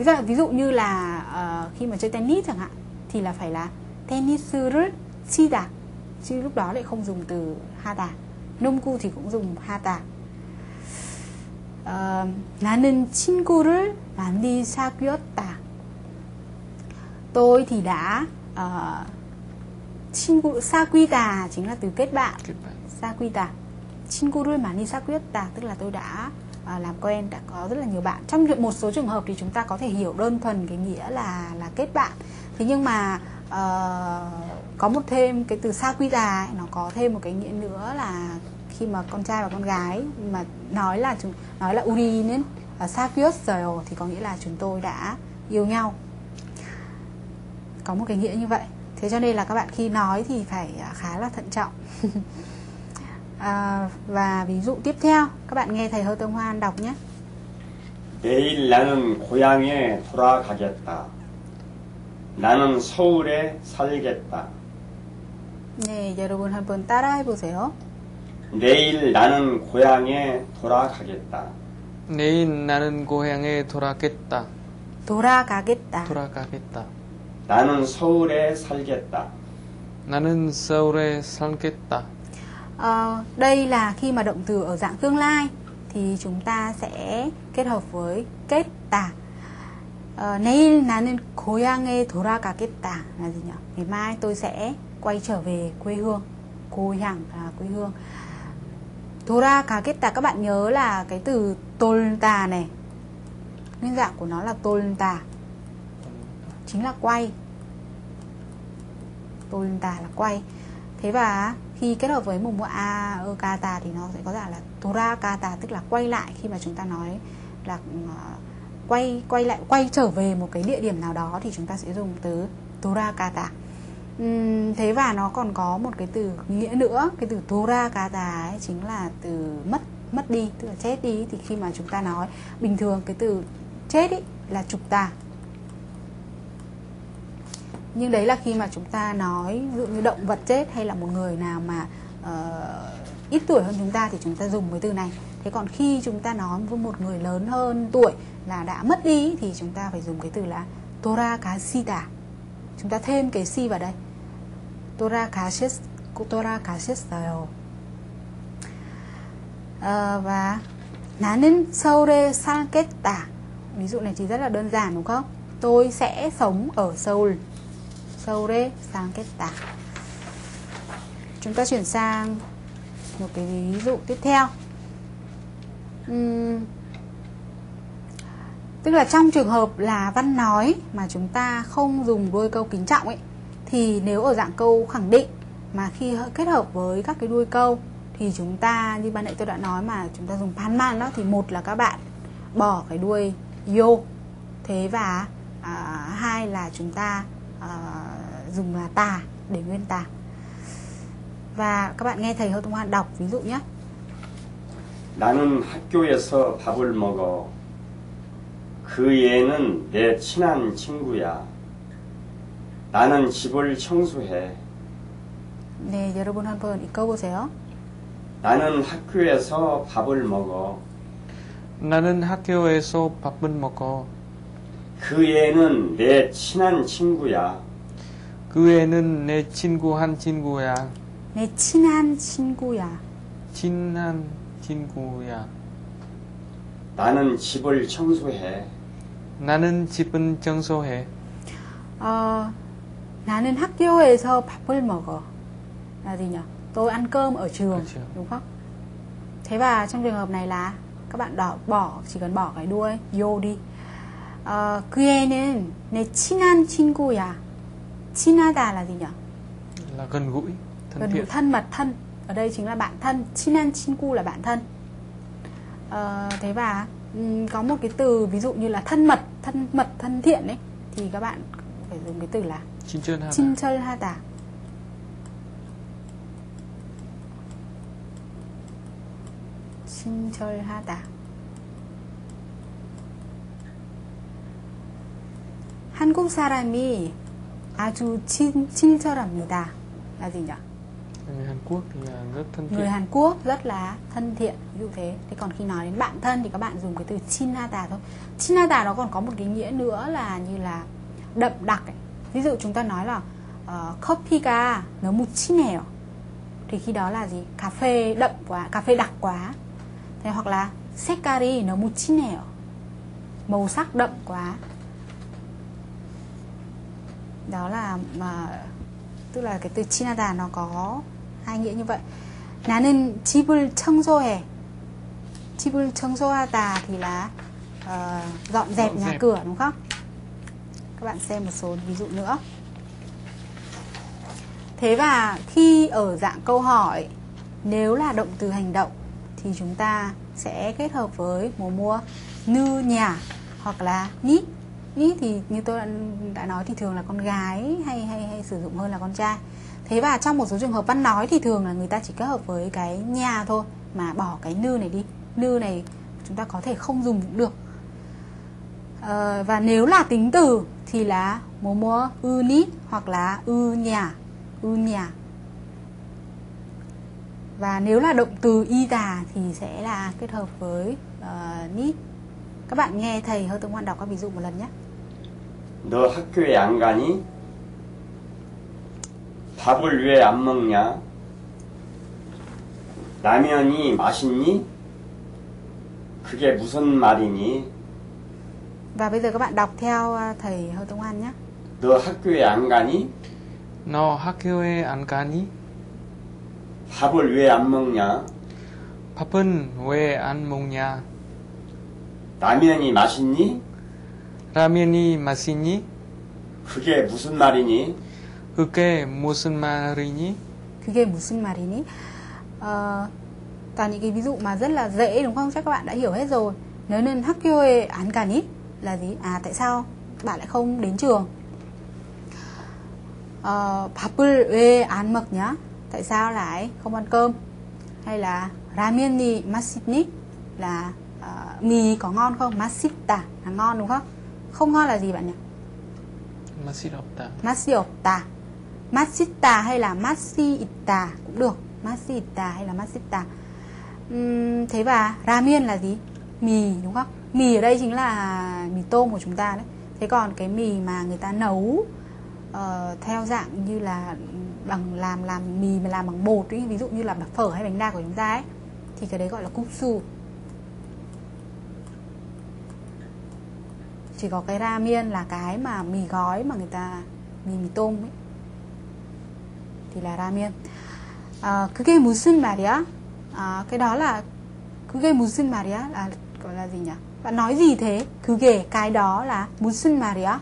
ví dụ, ví dụ như là ờ, khi mà chơi tennis chẳng hạn thì là phải là tennis를 치다 chứ lúc đó lại không dùng từ hata 농구 thì cũng dùng hata Ờ, 나는 친구를 많이 사귀었다 tôi thì đã uh, 친구 사귀다 chính là từ kết bạn Kết bạn. 사귀다 친구를 많이 사귀었다 tức là tôi đã à, làm quen đã có rất là nhiều bạn. Trong một số trường hợp thì chúng ta có thể hiểu đơn thuần cái nghĩa là là kết bạn. Thế nhưng mà uh, có một thêm cái từ xa quy già nó có thêm một cái nghĩa nữa là khi mà con trai và con gái mà nói là chúng nói là urinen xa quyết rồi thì có nghĩa là chúng tôi đã yêu nhau. Có một cái nghĩa như vậy. Thế cho nên là các bạn khi nói thì phải à, khá là thận trọng. à, và ví dụ tiếp theo các bạn nghe thầy Hơ Tông Hoan đọc nhé 내일 나는 고향에 돌아가겠다. 나는 서울에 살겠다. 네, 여러분 한번 따라해 보세요. 내일 나는 고향에 돌아가겠다. 내일 나는 고향에 돌아가겠다. 돌아가겠다. 돌아가겠다. 나는 서울에 살겠다. 나는 서울에 살겠다. Ờ, đây là khi mà động từ ở dạng tương lai thì chúng ta sẽ kết hợp với kết tả. Ờ, 내일 나는 고향에 돌아가겠다 là gì nhỉ? Ngày mai tôi sẽ quay trở về quê hương. 고향 là quê hương. 돌아가겠다 các bạn nhớ là cái từ 돌다 này. Nguyên dạng của nó là 돌다. Chính là quay. 돌다 là quay. Thế và khi kết hợp với một mùa a kata thì nó sẽ có dạng là torakata tức là quay lại khi mà chúng ta nói là ờ, quay quay lại quay trở về một cái địa điểm nào đó thì chúng ta sẽ dùng từ torakata. Uhm, thế và nó còn có một cái từ nghĩa nữa cái từ torakata ấy chính là từ mất mất đi tức là chết đi. Thì khi mà chúng ta nói bình thường cái từ chết ý là trục tà nhưng đấy là khi mà chúng ta nói ví dụ như động vật chết hay là một người nào mà uh, ít tuổi hơn chúng ta thì chúng ta dùng cái từ này thế còn khi chúng ta nói với một người lớn hơn tuổi là đã mất đi thì chúng ta phải dùng cái từ là tora kasita chúng ta thêm cái si vào đây tora kasis tora kasis어요 uh, và 나는 서울에 살겠다 ví dụ này chỉ rất là đơn giản đúng không tôi sẽ sống ở Seoul 서울에 살겠다. Chúng ta chuyển sang một cái ví dụ tiếp theo. Uhm, tức là trong trường hợp là văn nói mà chúng ta không dùng đuôi câu kính trọng ấy thì nếu ở dạng câu khẳng định mà khi kết hợp với các cái đuôi câu thì chúng ta như ban nãy tôi đã nói mà chúng ta dùng panman đó thì một là các bạn bỏ cái đuôi yo thế và à, hai là chúng ta uh, dùng là tà để nguyên tà và các bạn nghe thầy Hơ Tông Hoan đọc ví dụ nhé 나는 학교에서 밥을 먹어. 그 애는 내 친한 친구야. 나는 집을 청소해. 네, 여러분 한번 읽어보세요. 나는 학교에서 밥을 먹어. 나는 학교에서 밥을 먹어. 그 애는 내 친한 친구야. 그 애는 내 친구 한 친구야. 내 친한 친구야. 친한 친구야. 나는 집을 청소해. 나는 집은 청소해. Ờ, 나는 학교에서 밥을 먹어. Là gì nhỉ? Tôi ăn cơm ở trường, Ở trường. đúng không? Thế và trong trường hợp này là các bạn đỏ bỏ chỉ cần bỏ cái đuôi yo đi. Ờ, 그 애는 내 친한 친구야. 친하다 là gì nhỉ? Là gần gũi, thân gần thiện. gũi thân mật thân ở đây chính là bạn thân 친한 친구 là bạn thân ờ, thế và ừm, có một cái từ ví dụ như là thân mật thân mật thân thiện ấy thì các bạn phải dùng cái từ là 친절하다. 친절하다 친절하다 한국 사람이 아주 친, 친절합니다 là gì nhỉ? Người Hàn Quốc thì là rất thân thiện. người Hàn Quốc rất là thân thiện ví dụ thế thế còn khi nói đến bạn thân thì các bạn dùng cái từ chinhata thôi chinhata nó còn có một cái nghĩa nữa là như là đậm đặc ấy. ví dụ chúng ta nói là uh, 커피가 너무 진해요 thì khi đó là gì cà phê đậm quá cà phê đặc quá thế hoặc là 색깔이 너무 진해요 màu sắc đậm quá đó là mà tức là cái từ chinada nó có hai nghĩa như vậy 나는 집을 청소해 집을 청소하다 thì là ờ, dọn dẹp Dọn nhà dẹp. cửa đúng không các bạn xem một số ví dụ nữa thế và khi ở dạng câu hỏi nếu là động từ hành động thì chúng ta sẽ kết hợp với mùa mua nư nhà hoặc là ní ý thì như tôi đã, đã nói thì thường là con gái hay hay hay sử dụng hơn là con trai. Thế và trong một số trường hợp văn nói thì thường là người ta chỉ kết hợp với cái nhà thôi mà bỏ cái nư này đi. Nư này chúng ta có thể không dùng cũng được. Ờ, và nếu là tính từ thì là mô mua ư ní hoặc là ư nhà ư nhà. Và nếu là động từ y tà thì sẽ là kết hợp với uh, ní. Các bạn nghe thầy hơi tương quan đọc các ví dụ một lần nhé. 너 학교에 안 가니? 밥을 왜 안 먹냐? 라면이 맛있니? 그게 무슨 말이니? và bây giờ các bạn đọc theo thầy Hơ Tông An nhé 너 학교에 안 가니? 너 학교에 안 가니? 밥을 왜 안 먹냐? 밥은 왜 안 먹냐? 라면이 맛있니? 라면이 맛있니? 그게 무슨 말이니? 그게 무슨 말이니? 그게 무슨 말이니 Ờ, toàn những cái ví dụ mà rất là dễ đúng không chắc các bạn đã hiểu hết rồi nếu nên 학교에 안 가니 là gì à tại sao bạn lại không đến trường Ờ, 밥을 왜 안 먹냐 tại sao lại không ăn cơm hay là 라면이 맛있니 là ờ, mì có ngon không 맛있다 là ngon đúng không không ngon là gì bạn nhỉ? Masirota Masirota Masita hay là Masita cũng được. Masita hay là Masita uhm, Thế và ramen là gì? Mì đúng không? Mì ở đây chính là mì tôm của chúng ta đấy. Thế còn cái mì mà người ta nấu uh, theo dạng như là bằng làm làm mì mà làm bằng bột ý, ví dụ như là phở hay bánh đa của chúng ta ấy thì cái đấy gọi là cung su. chỉ có cái ramen là cái mà mì gói mà người ta mì mì tôm ấy thì là ramen à, 그게 무슨 말이야 à, cái đó là 그게 무슨 말이야 là gọi là gì nhỉ bạn nói gì thế 그게 cái đó là 무슨 말이야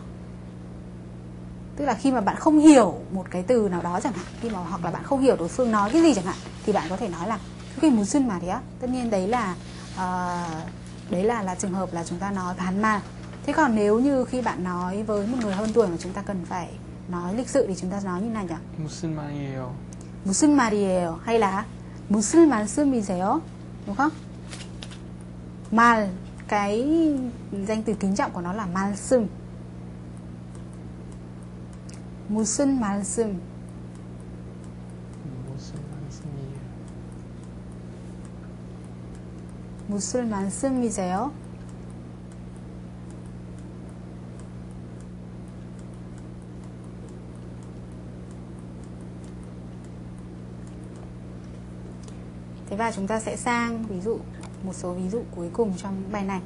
tức là khi mà bạn không hiểu một cái từ nào đó chẳng hạn khi mà hoặc là bạn không hiểu đối phương nói cái gì chẳng hạn thì bạn có thể nói là 그게 무슨 말이야 tất nhiên đấy là ờ, đấy là là trường hợp là chúng ta nói phán mà thế còn nếu như khi bạn nói với một người hơn tuổi mà chúng ta cần phải nói lịch sự thì chúng ta nói như này nhỉ 무슨 말이에요? 무슨 말이에요 hay là 무슨 말씀이세요 đúng không mal cái danh từ kính trọng của nó là 말씀 무슨 말씀 무슨 말씀이에요? 무슨 말씀이세요 Thế và chúng ta sẽ sang ví dụ một số ví dụ cuối cùng trong bài này.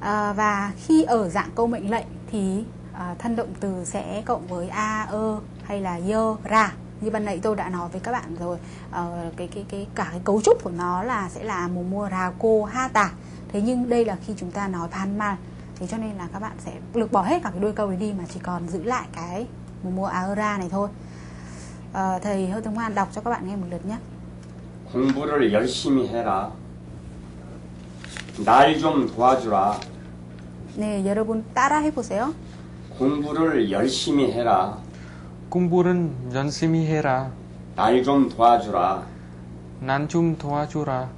À, và khi ở dạng câu mệnh lệnh thì à, thân động từ sẽ cộng với a ơ hay là yơ ra. Như ban nãy tôi đã nói với các bạn rồi à, cái cái cái cả cái cấu trúc của nó là sẽ là mùa mua ra cô ha tả. Thế nhưng đây là khi chúng ta nói pan mal. Thế cho nên là các bạn sẽ lược bỏ hết cả cái đuôi câu ấy đi mà chỉ còn giữ lại cái mùa mua ra này thôi. À, thầy hơi tướng hoan đọc cho các bạn nghe một lượt nhé. 공부를 열심히 해라. 날 좀 도와주라. 네 여러분 따라 해보세요 공부를 열심히 해라. 공부는 열심히 해라. 날 좀 도와주라. 난 좀 도와줘라.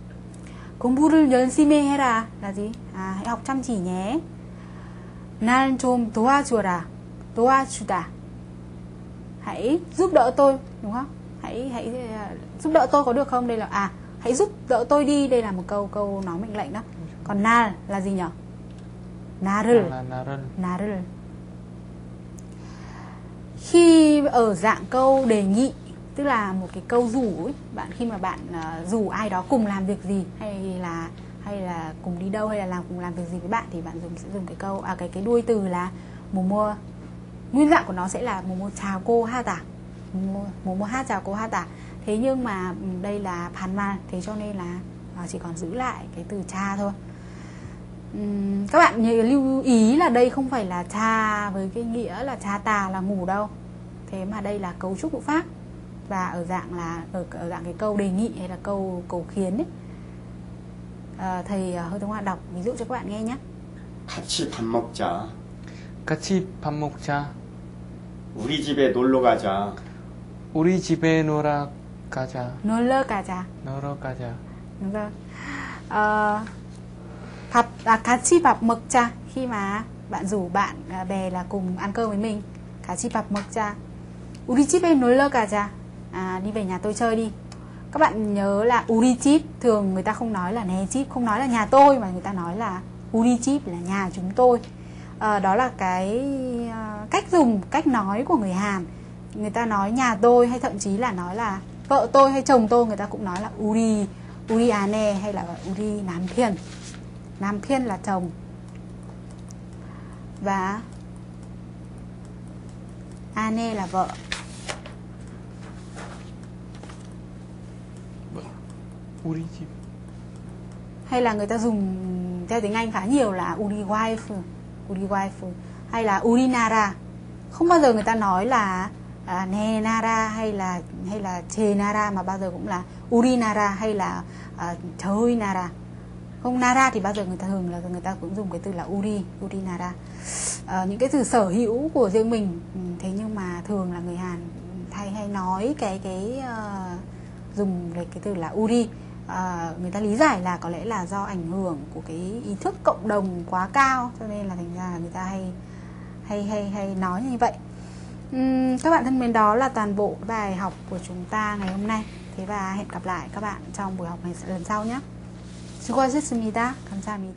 공부를 열심히 해라 là gì à hãy học chăm chỉ nhé 날 좀 도와줘라 도와주다 hãy giúp đỡ tôi đúng không hãy hãy ờ, giúp đỡ tôi có được không? Đây là à hãy giúp đỡ tôi đi. Đây là một câu câu nói mệnh lệnh đó. Còn na là gì nhỉ narl narl khi ở dạng câu đề nghị tức là một cái câu rủ ấy, bạn khi mà bạn uh, rủ ai đó cùng làm việc gì hay là hay là cùng đi đâu hay là làm cùng làm việc gì với bạn thì bạn dùng sẽ dùng cái câu à cái cái đuôi từ là mùa mưa. Nguyên dạng của nó sẽ là mùa mùa chào cô ha tả mùa mùa mua ha chào cô ha tả thế nhưng mà ừ, đây là phán mà thế cho nên là ờ, chỉ còn giữ lại cái từ cha thôi Ừm, các bạn nhớ lưu ý là đây không phải là cha với cái nghĩa là cha tà là ngủ đâu thế mà đây là cấu trúc ngữ pháp và ở dạng là ở, ở dạng cái câu đề nghị hay là câu cầu khiến ấy à, thầy ờ, hơi tướng hoa đọc ví dụ cho các bạn nghe nhé 같이 밥 먹자. 같이 밥 먹자. 우리 집에 놀러 가자. 우리 집에 놀아 가자. nô lơ cả trà 놀러 가자. đúng rồi Ờ, 밥아 같이 밥 먹자 khi mà bạn rủ bạn à, bè là cùng ăn cơm với mình 같이 밥 먹자 우리 집에 놀러 가자 à, đi về nhà tôi chơi đi các bạn nhớ là 우리 집 thường người ta không nói là nè chip không nói là nhà tôi mà người ta nói là 우리 집 là nhà chúng tôi Ờ, đó là cái ờ, cách dùng cách nói của người Hàn người ta nói nhà tôi hay thậm chí là nói là vợ tôi hay chồng tôi người ta cũng nói là uri uri ane hay là uri nam thiên. Nam thiên là chồng. Và ane là vợ. Vâng. Uri hay là người ta dùng theo tiếng Anh khá nhiều là uri wife uri wife hay là uri nara. Không bao giờ người ta nói là à, ne nara hay là hay là chê nara mà bao giờ cũng là uri nara hay là à, chơi nara. Không nara thì bao giờ người ta thường là người ta cũng dùng cái từ là uri uri nara. À, những cái từ sở hữu của riêng mình ừ, thế nhưng mà thường là người Hàn thay hay nói cái cái uh, dùng về cái từ là uri. À, người ta lý giải là có lẽ là do ảnh hưởng của cái ý thức cộng đồng quá cao cho nên là thành ra là người ta hay hay hay hay nói như vậy. Uhm, các bạn thân mến đó là toàn bộ bài học của chúng ta ngày hôm nay thế và hẹn gặp lại các bạn trong buổi học này lần sau nhé 수고하셨습니다. 감사합니다.